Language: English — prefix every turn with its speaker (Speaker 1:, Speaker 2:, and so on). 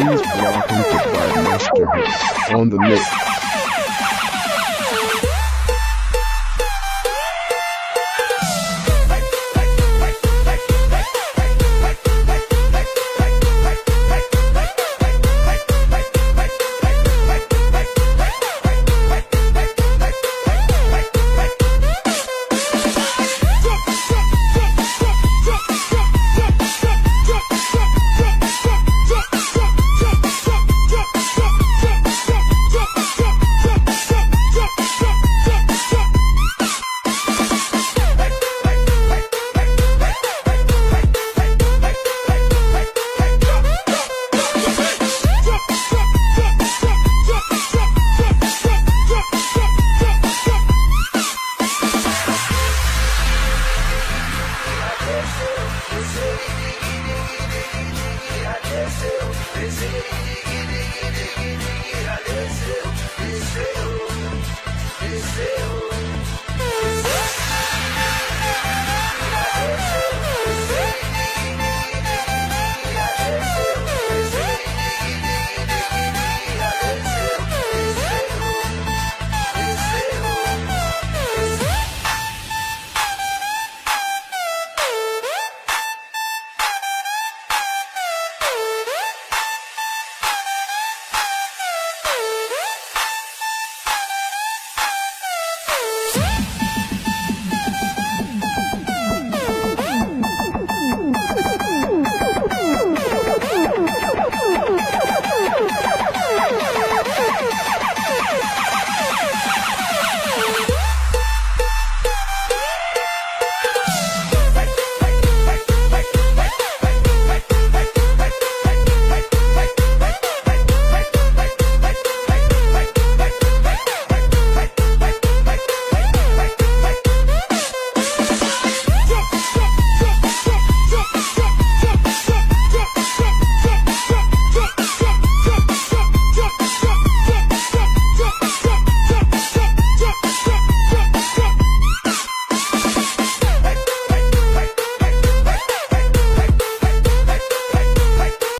Speaker 1: Please block him to buy on the net. crazy.